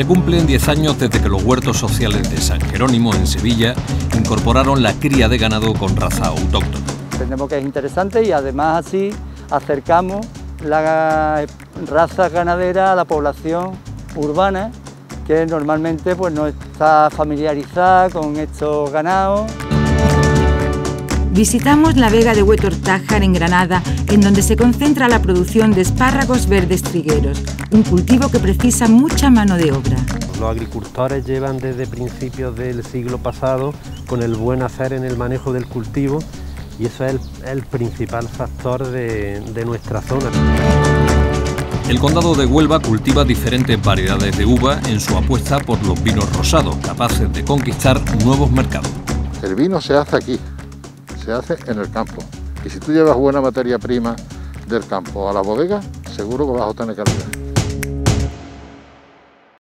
Se cumplen 10 años desde que los huertos sociales de San Jerónimo en Sevilla incorporaron la cría de ganado con raza autóctona. Entendemos que es interesante y además así acercamos la raza ganadera a la población urbana que normalmente pues, no está familiarizada con estos ganados. Visitamos la vega de Huetortájar en Granada, en donde se concentra la producción de espárragos verdes trigueros, un cultivo que precisa mucha mano de obra. Los agricultores llevan desde principios del siglo pasado con el buen hacer en el manejo del cultivo y eso es el, principal factor de, de nuestra zona. El condado de Huelva cultiva diferentes variedades de uva en su apuesta por los vinos rosados, capaces de conquistar nuevos mercados. El vino se hace aquí, se hace en el campo. Y si tú llevas buena materia prima del campo a la bodega, seguro que vas a obtener calidad.